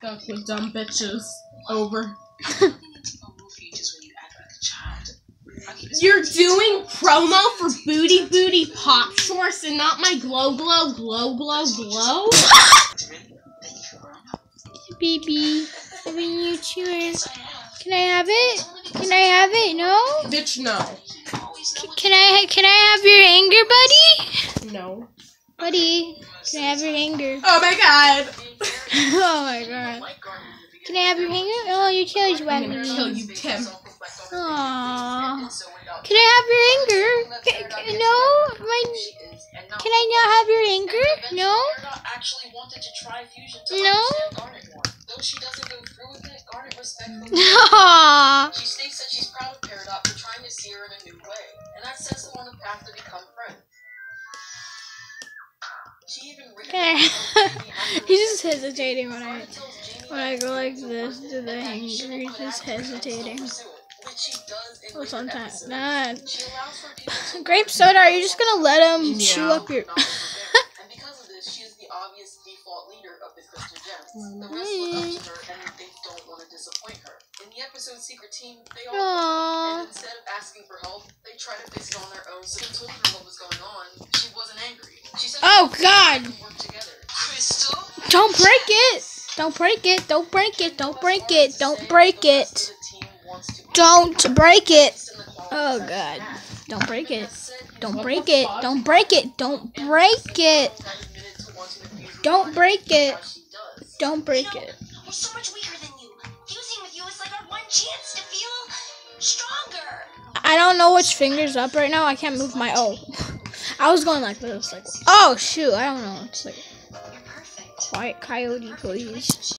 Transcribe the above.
Stuck with dumb bitches. Over. You're doing promo for Booty Booty Pop Shorts and not my Glow Glow Glow Glow Glow? Having you chewing. Can I have it? Can I have it? No? Bitch, no. C- can I can I have your anger, buddy? No. Buddy, can I have your anger? Oh my god! oh my god. Can I have your anger? Oh, your tail's I'm wagging. gonna kill you, Tim. Aww. Can I have your anger? C- c- no? My, can I not have your anger? No? actually wanted to try fusion to No? He's just hesitating when I when I go like this to the anger. He's just hesitating. Well, sometimes not. Grape soda, are you just gonna let him chew up your? and because of this, she the obvious default leader of the Crystal Gems. The rest look up to her and they don't want to disappoint her. In the episode Secret Team, they all Aww. and instead of asking for help, they try to fix it on their own. So Oh God! they work together. Crystal? Don't break it! Don't break it! Don't break it! Don't break it! Don't break it! Don't break it! Oh God! Don't break it! Don't break it! Don't break it! Don't break it! Don't break it! Don't break it! We're so much weaker than you. Fusing with you is like our one chance to feel stronger. I don't know which finger's up right now. I can't move my oh. I was going like this, like oh shoot. I don't know. It's like quiet coyote, please.